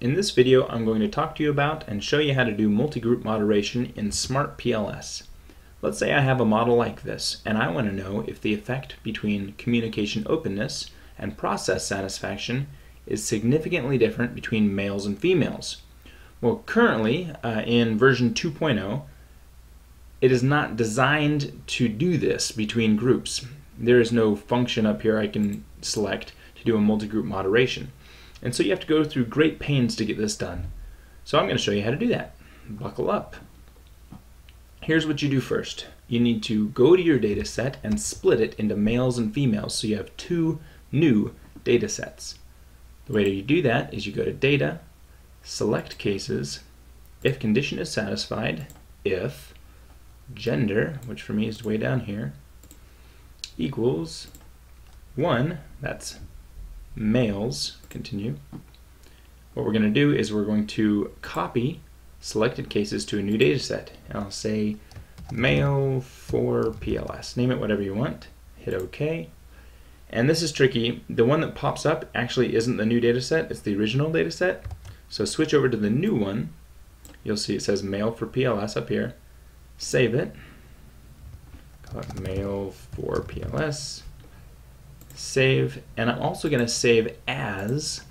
In this video, I'm going to talk to you about and show you how to do multi-group moderation in Smart PLS. Let's say I have a model like this, and I want to know if the effect between communication openness and process satisfaction is significantly different between males and females. Well, currently, uh, in version 2.0, it is not designed to do this between groups. There is no function up here I can select to do a multi-group moderation. And so you have to go through great pains to get this done. So I'm going to show you how to do that. Buckle up. Here's what you do first. You need to go to your data set and split it into males and females so you have two new data sets. The way that you do that is you go to Data, Select Cases, if condition is satisfied, if gender, which for me is way down here, equals 1, that's males, continue, what we're going to do is we're going to copy selected cases to a new data set. And I'll say male for PLS. Name it whatever you want. Hit OK. And this is tricky. The one that pops up actually isn't the new data set, it's the original data set. So switch over to the new one. You'll see it says male for PLS up here. Save it. Call it male for PLS save, and I'm also going to save as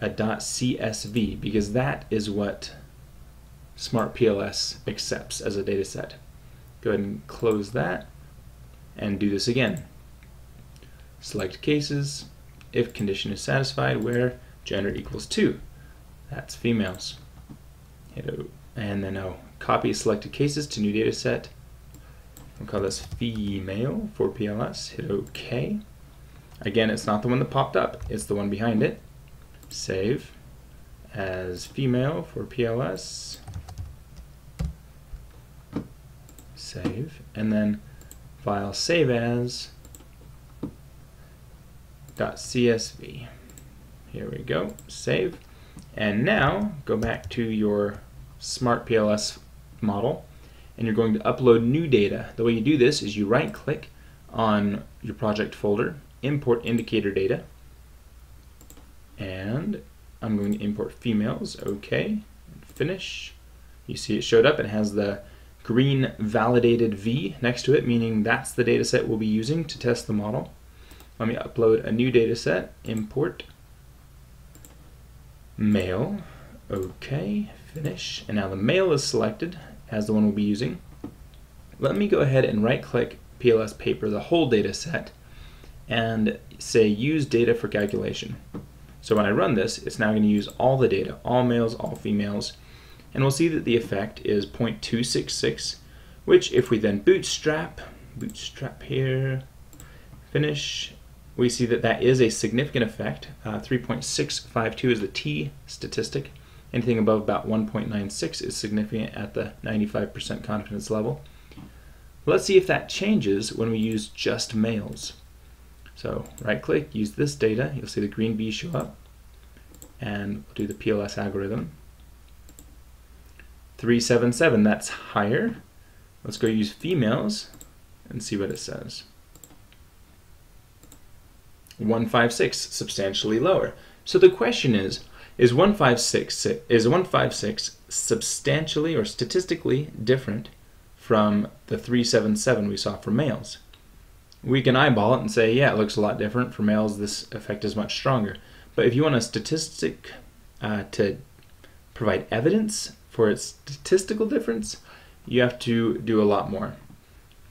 a .csv because that is what Smart PLS accepts as a data set. Go ahead and close that and do this again. Select cases, if condition is satisfied, where gender equals 2. That's females. Hit o, and then I'll copy selected cases to new data set. We'll call this female for PLS. Hit OK. Again, it's not the one that popped up, it's the one behind it. Save as female for PLS. Save, and then file save as .csv. Here we go, save. And now go back to your Smart PLS model and you're going to upload new data. The way you do this is you right click on your project folder import indicator data. And I'm going to import females, okay, finish. You see it showed up it has the green validated V next to it, meaning that's the data set we'll be using to test the model. Let me upload a new data set, import male, okay, finish. And now the male is selected as the one we'll be using. Let me go ahead and right click PLS paper, the whole data set, and say use data for calculation. So when I run this, it's now going to use all the data, all males, all females, and we'll see that the effect is 0.266, which if we then bootstrap, bootstrap here, finish, we see that that is a significant effect. Uh, 3.652 is the t statistic. Anything above about 1.96 is significant at the 95% confidence level. Let's see if that changes when we use just males. So right click, use this data, you'll see the green V show up, and we'll do the PLS algorithm. 377, that's higher. Let's go use females and see what it says. 156, substantially lower. So the question is, is 156, is 156 substantially or statistically different from the 377 we saw for males? We can eyeball it and say, yeah, it looks a lot different. For males, this effect is much stronger. But if you want a statistic uh, to provide evidence for its statistical difference, you have to do a lot more.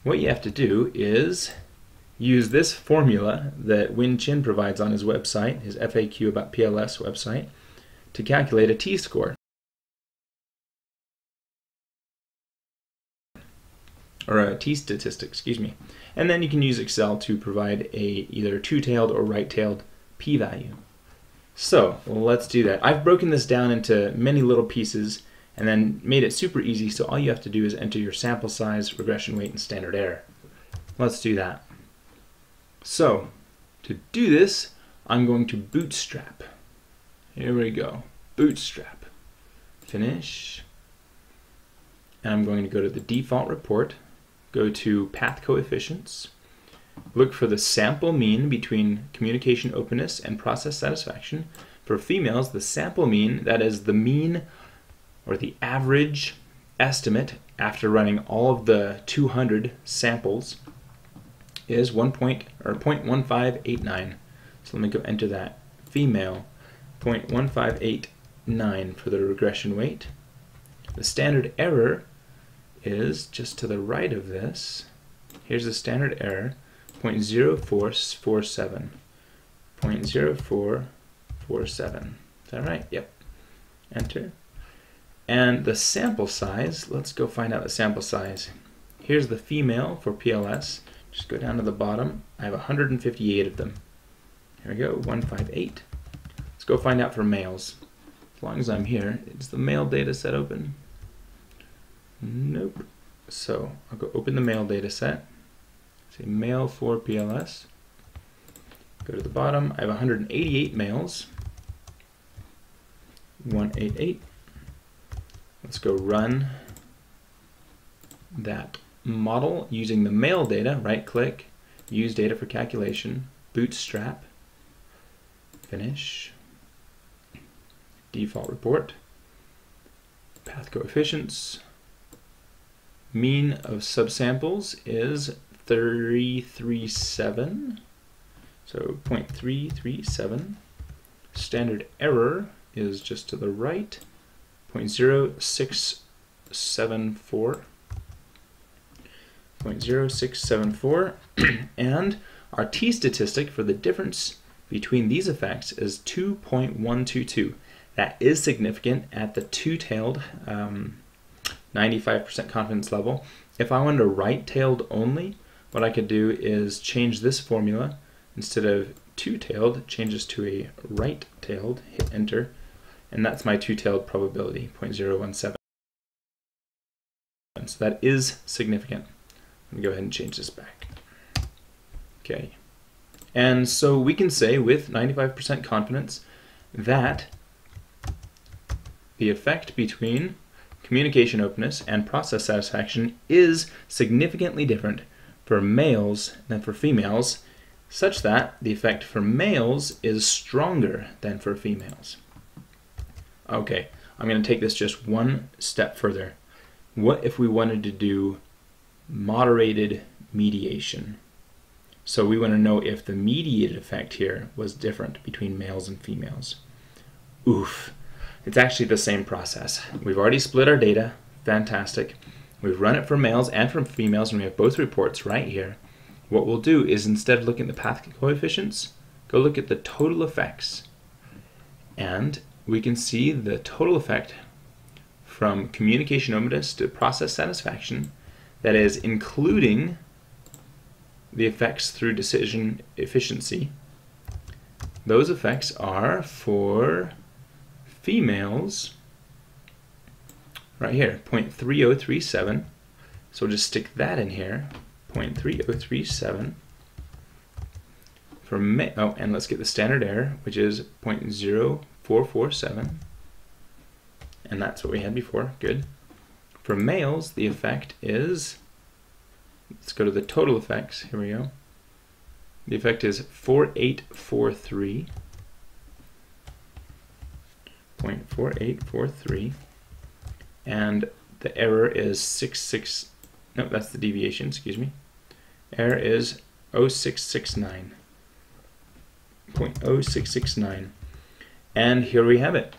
What you have to do is use this formula that Wynne Chin provides on his website, his FAQ about PLS website, to calculate a t-score. Or a t-statistic, excuse me. And then you can use Excel to provide a either two-tailed or right-tailed p-value. So let's do that. I've broken this down into many little pieces and then made it super easy so all you have to do is enter your sample size, regression weight, and standard error. Let's do that. So to do this, I'm going to bootstrap. Here we go. Bootstrap. Finish. And I'm going to go to the default report go to path coefficients, look for the sample mean between communication openness and process satisfaction. For females, the sample mean, that is the mean or the average estimate after running all of the 200 samples is 1 point, or 0.1589. So let me go enter that. Female, 0.1589 for the regression weight. The standard error is just to the right of this. Here's the standard error, 0.0447. 0.0447. Is that right? Yep. Enter. And the sample size, let's go find out the sample size. Here's the female for PLS. Just go down to the bottom. I have 158 of them. Here we go, 158. Let's go find out for males. As long as I'm here, is the male data set open? Nope. So I'll go open the male data set. Say male for PLS. Go to the bottom. I have 188 males, 188. Let's go run that model using the male data. Right click, use data for calculation, bootstrap, finish, default report, path coefficients, mean of subsamples is 337, so 0.337. Standard error is just to the right, 0.0674. 0.0674 and our t-statistic for the difference between these effects is 2.122. That is significant at the two-tailed um, 95% um, confidence level. If I wanted a right-tailed only, what I could do is change this formula. Instead of two-tailed, changes to a right-tailed, hit enter, and that's my two-tailed probability, 0.017. So that is significant. Let me go ahead and change this back. Okay. And so we can say with 95% confidence that the effect between communication openness and process satisfaction is significantly different for males than for females, such that the effect for males is stronger than for females. Okay, I'm going to take this just one step further. What if we wanted to do moderated mediation? So we want to know if the mediated effect here was different between males and females. Oof. It's actually the same process. We've already split our data. Fantastic. We've run it for males and for females, and we have both reports right here. What we'll do is instead of looking at the path coefficients, go look at the total effects. And we can see the total effect from communication openness to process satisfaction, that is, including the effects through decision efficiency. Those effects are for females right here, 0.3037. So we'll just stick that in here, 0.3037. For oh, and let's get the standard error, which is 0.0447. And that's what we had before, good. For males, the effect is Let's go to the total effects. Here we go. The effect is 4843. 0.4843 and the error is 66 no that's the deviation excuse me. Error is 0669 0.0669 and here we have it.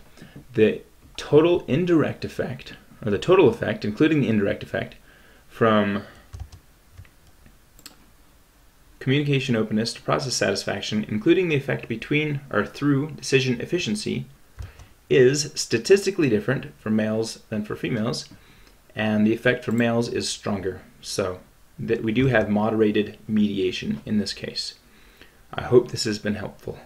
The total indirect effect or the total effect including the indirect effect from communication openness to process satisfaction, including the effect between or through decision efficiency, is statistically different for males than for females, and the effect for males is stronger. So that we do have moderated mediation in this case. I hope this has been helpful.